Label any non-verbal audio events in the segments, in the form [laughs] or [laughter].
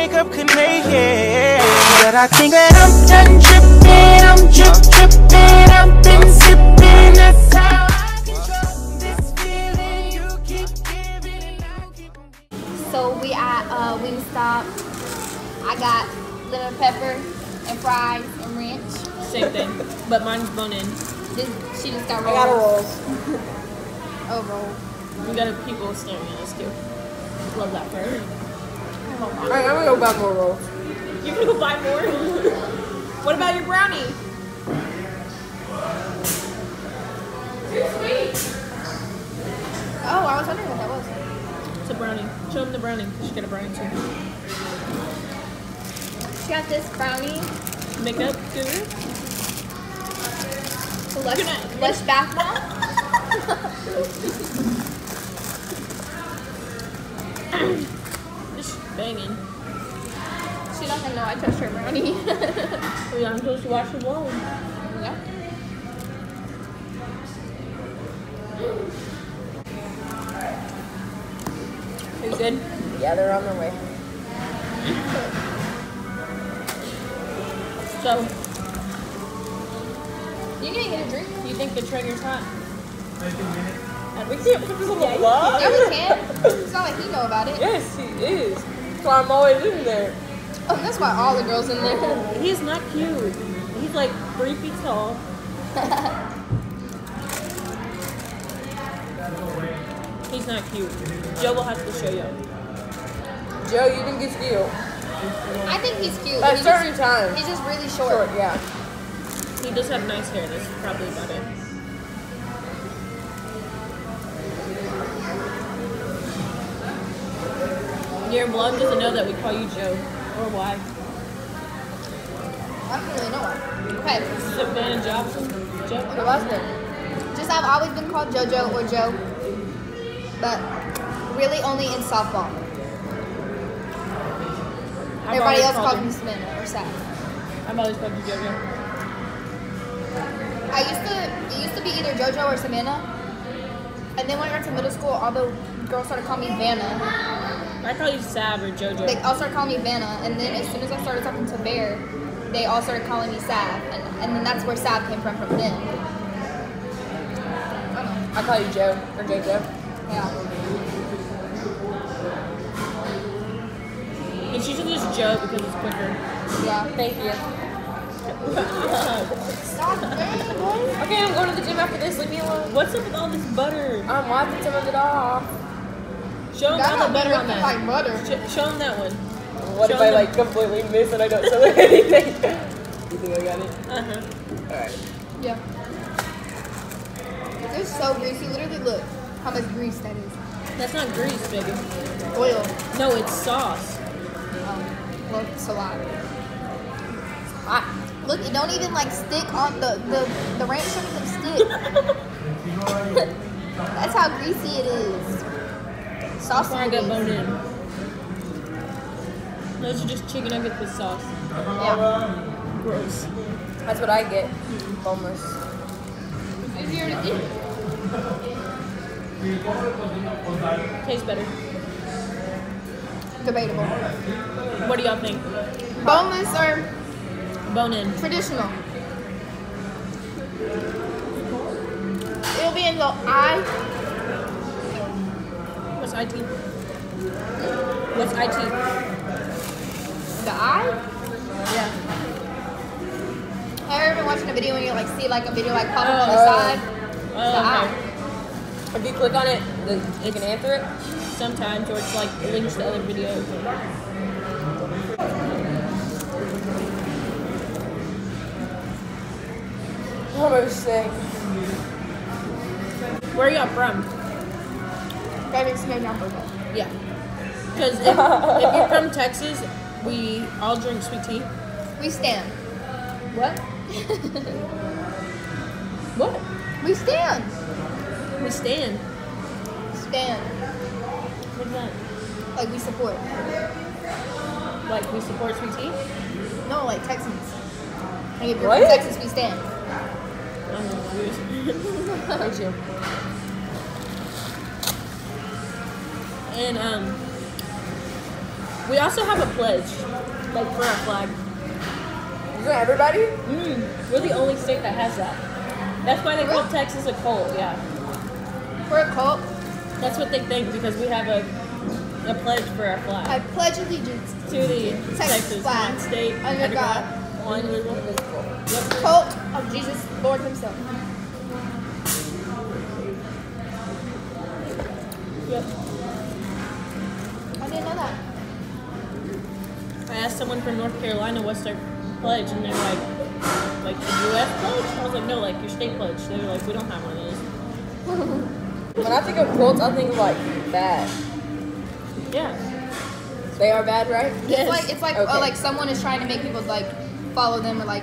makeup could make it. But I think that I'm done tripping, I'm drip tripping, I've been sipping. That's how I control this feeling you keep giving, and I'll keep on. So we at uh, Wingstop. I got lemon pepper and fries and ranch. Same thing, but mine's bone in. This, she just got rolls. I rolls. got a roll. Oh, roll. We got a people staring at us too. Love that part. Alright, I'm gonna go buy more rolls. You can go buy more. [laughs] what about your brownie? Oh, I was wondering what that was. It's a brownie. Show them the brownie. You should get a brownie too. She got this brownie, Makeup, guru. lush, Good night. lush bath [laughs] bomb. [laughs] Banging. She doesn't know I touched her brownie. [laughs] We aren't supposed to wash the wall. yeah. Are you good? Yeah, they're on their way. So, You can get a drink. you think the Traeger's hot? Uh, We can't put this on the Yeah, [laughs] vlog. Yeah, we can. It's not like he know about it. Yes, he is. That's why I'm always in there. Oh, that's why all the girls in there. [laughs] He's not cute. He's like three feet tall. He's not cute. Joe will have to show you. Joe, you think he's cute? I think he's cute. At He's certain just, times. he's just really short. Short, yeah. He does have nice hair. That's probably about it. Your vlog doesn't know that we call you Joe or why. I don't really know why. Okay. Savannah Jobson. Joe. Okay, last name. Just I've always been called JoJo or Joe, but really only in softball. I've Everybody else called me Savannah or Saf. I've always called you JoJo. I used to it used to be either JoJo or Savannah, and then when I got to middle school, all the girls started calling me Vanna. I call you Sav or JoJo. They all started calling me Vanna, and then as soon as I started talking to Bear, they all started calling me Sav, and, and then that's where Sav came from from them. I don't. I call you Joe or JoJo. Yeah. It's usually just Joe because it's quicker. Yeah. Thank you. Stop it, boy. Okay, I'm going to the gym after this. Leave me alone. What's up with all this butter? I'm wiping some of it off. Show him That all butter on that. like butter. Sh- show him that one. What Show if I them. like completely miss and I don't show [laughs] anything? you think I got it? Uh huh. Alright. Yeah. It's so greasy. Literally, look how much grease that is. That's not grease, baby. Oil. No, it's sauce. Um, well, it's a lot. Hot. Look, it don't even like stick on the the the ranch don't even stick. [laughs] That's how greasy it is. Sauce. Before I got is. boned in. Those are just chicken nuggets with sauce. Yeah. Gross. That's what I get. Boneless. Easier to eat. Tastes better. Debatable. What do y'all think? Boneless or Bone in. traditional? It'll be in the eye. What's IT? What's IT? The eye? Yeah. Have you ever been watching a video and you like see like a video like pop up on the Oh. side? Oh, The okay. eye. If you click on it, the, you can answer it. Sometimes, or it's like links to other videos. Almost sick. Where are y'all from? That makes me jump Yeah. Because if, if you're from Texas, we all drink sweet tea. We stand. What? What? We stand. We stand. Stand. What's that? Like we support. Like we support sweet tea? No, like Texans. Like if you're What? from Texas, we stand. I'm confused. [laughs] and um, We also have a pledge, like for our flag. Isn't everybody? Mm, we're the only state that has that. That's why they call Texas a cult. Yeah, We're a cult. that's what they think because we have a a pledge for our flag. I pledge allegiance. to the Texas, flag, one state under God, one legal. Invisible. Yep. Cult of Jesus Lord Himself. Yep. Someone from North Carolina what's their pledge, and they're like, like the U.S. pledge. I was like, no, like your state pledge. They were like, we don't have one of those. [laughs] When I think of cults, I think of like bad. Yeah. They are bad, right? Yes. It's like it's like Okay. oh, like someone is trying to make people like follow them or like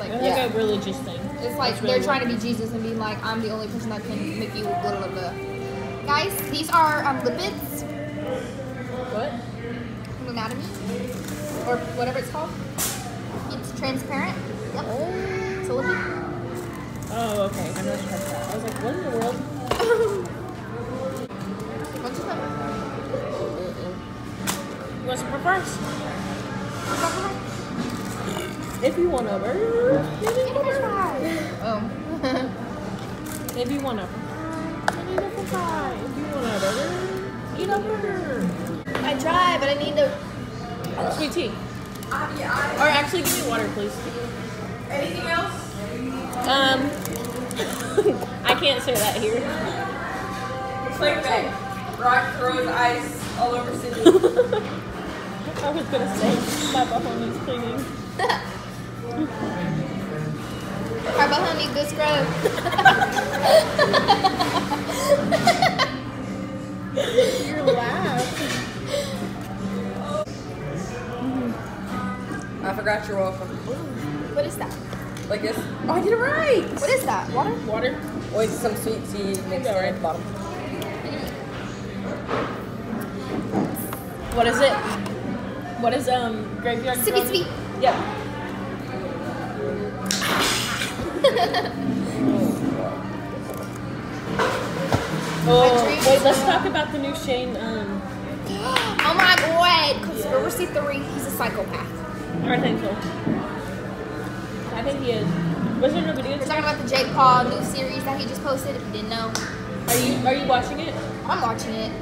like It's yeah. a religious thing. It's like That's really they're trying to be Jesus and being like, I'm the only person that can make you blah blah blah. Guys, these are um, lipids What? anatomy or whatever it's called. It's transparent. Yep. It's a lipid. Oh, okay. I'm not sure that. I was like, what in the world? What's it called? What's for first? If you want a burger, Oh. if you want a, I need a french fry. If you want a burger, eat a burger. I try, but I need the. Sweet tea. Or actually, give me water, please. Anything else? Um, [laughs] I can't say that here. Clickbait. Raq throws ice all over Sydney. [laughs] I was gonna say my butthole needs cleaning. [laughs] Our butthole need good scrub. I forgot you're welcome. What is that? Like this. Oh, I did it right. What is that? Water? Water. Wait, some sweet tea mixed Yeah, in right. at the bottom. What is it? What is um graveyard? Sippy Grove? sweet. Yep. oh, wait. Let's talk about the new Shane. Um, [gasps] Oh my god! Conspiracy theory. He's a psychopath. I think so. I think he is. Was there no video? We're talking about the Jake Paul new series that he just posted. If you didn't know, Are you Are you watching it? I'm watching it.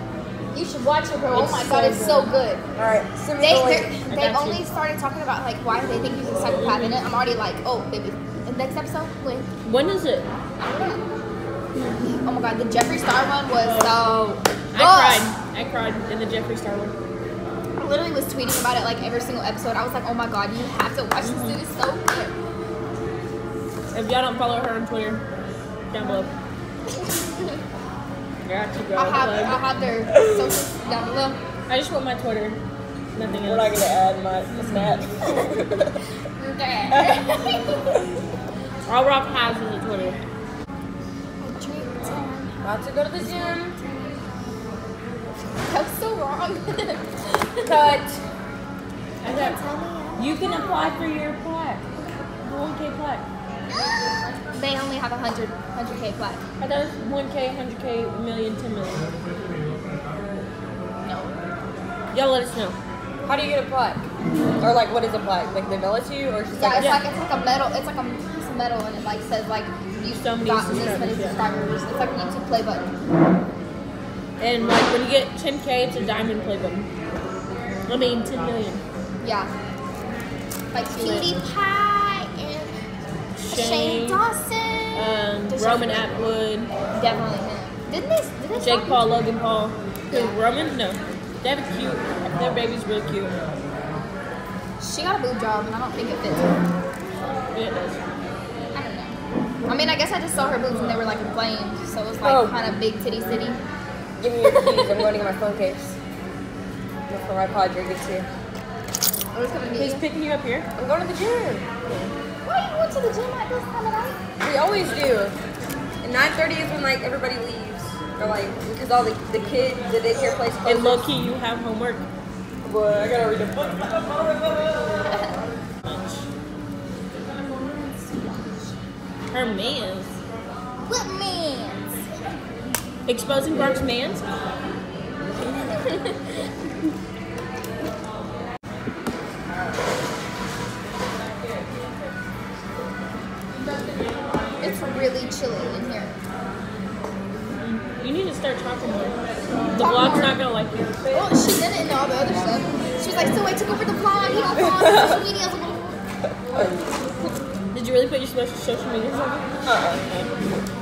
You should watch it, bro. Oh my so god, it's so good. All right, send me They the they're- link. I they've got you. only started talking about like why they think he's a psychopath in it. I'm already like, oh baby. The next episode, when When is it? I don't know. Oh my god, the Jeffree Star one was oh. so. I good. cried. I cried in the Jeffree Star one. I literally was tweeting about it like every single episode. I was like, oh my god, you have to watch this. Dude, it's so good. If y'all don't follow her on Twitter, down below. [laughs] Got you, girl. I'll have I'll have their socials [laughs] down below. I just want my Twitter. Nothing else. We're not gonna add my snap. [laughs] All Raq has is the Twitter. About to go to the gym. That was so wrong. Cut. I got, you can apply for your plaque. The 1K plaque. they only have a hundred hundred K plaque. I thought it was 1K, 100K, million, 10 million. No. Y'all let us know. How do you get a plaque? Or like, what is a plaque? Like they mail it to you, or it's just Yeah, like it's Yeah. like it's like a metal. It's like a piece of metal, and it like says like you've So many gotten this many subscribers, yeah. subscribers. It's like a YouTube play button. And like when you get 10K, it's a diamond play button. I mean, 10 million. Yeah. Like Lit. Cutie Pie and Shane, Shane, Dawson. um, Roman a- Atwood, Definitely him. Didn't they? Did they Jake Paul, him? Logan Paul. Who, Roman? No. They have a cute, their baby's really cute. She got a boob job, and I don't think it fits her. It does. I don't know. I mean, I guess I just saw her boobs and they were like inflamed, so it was like Oh. kind of big titty city. Give me your keys. I'm going to get my phone case. Look for my Padre gets here. I gonna Who's be. picking you up here? I'm going to the gym. Why you went to the gym at this time of night? We always do. And 9:30 is when like everybody leaves, or like because all the the kids, the daycare place closes. And low key, you have homework. Boy, I gotta read a book. [laughs] Her man's. What man's? Exposing Bronx man's? Social media on? Uh-uh.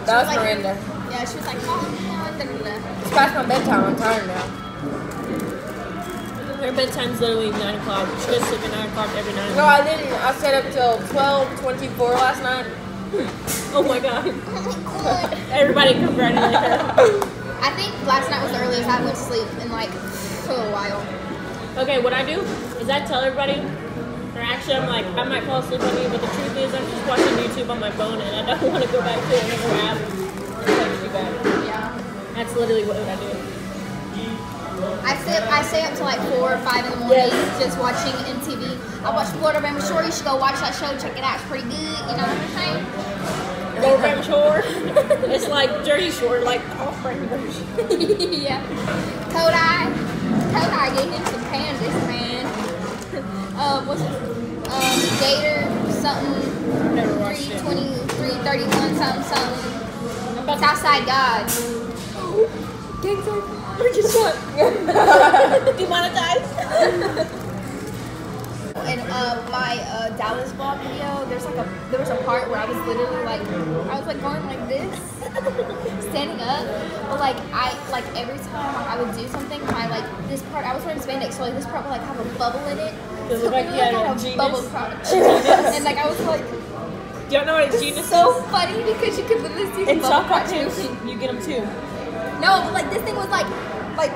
That was like- Miranda. yeah, she was like, follow me on da, da, da. It's past my bedtime. I'm tired now. Her bedtime's literally 9 o'clock. She goes to sleep at 9 o'clock every night. No, I didn't. I stayed up till 12:24 last night. [laughs] Oh my god. Oh. [laughs] Everybody congratulate her. [laughs] I think last night was the earliest I went to sleep in like a little while. Okay, what I do is I tell everybody, or actually I'm like, I might fall asleep on you, but the truth is I'm just watching YouTube on my phone and I don't [laughs] want to go back to another app. Like too bad. Yeah. That's literally what I do. I stay up, I stay up till like four or five in the morning Yes. just watching MTV. I watch Floribama Shore. You should go watch that show. Check it out. It's pretty good. You know what I'm saying? Go Ram Shore. [laughs] it's like Jersey Shore, like off-brand version. [laughs] yeah. I'm about to Southside God. [laughs] demonetize. In uh, my uh, Dallas vlog video, there's like a there was a part where I was literally like I was like going like this, [laughs] standing up, but like I like every time I would do something, my like this part I was wearing spandex, so like this part would like have a bubble in it. It So like you had like a genius. bubble product, [laughs] and like I was like Do you know what a genius so is? funny because you could literally see the In bubble soft product you get them too. No, but like this thing was like like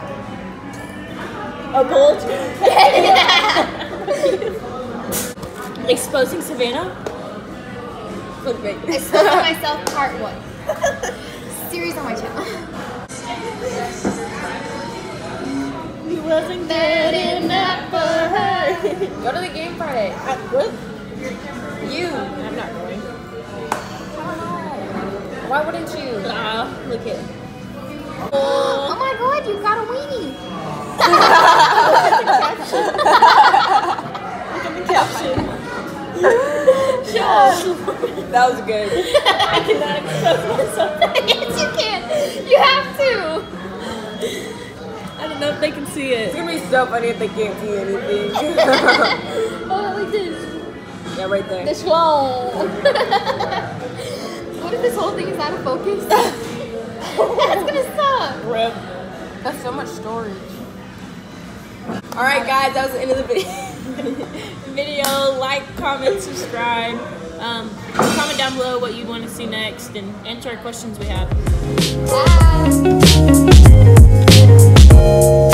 A bulge. [laughs] [laughs] yeah. Exposing Savannah. Clickbait. Exposing [laughs] myself part one. Series on my channel. He wasn't good enough for her. Go to the game Friday. I, what? You. Why wouldn't you? Look at. Oh Oh, my god, you got a weenie. look at the caption. Show. That was good. I cannot expose myself. yes, you can. You have to. I don't know if they can see it. It's gonna be so funny if they can't see anything. Oh, like this. yeah, right there. This one. [laughs] what if this whole thing is out of focus? [laughs] That's gonna suck. Rip. That's so much storage. All right, guys, that was the end of the video. [laughs] Video, like, comment, subscribe. Um, comment down below what you want to see next and answer our questions we have. Bye.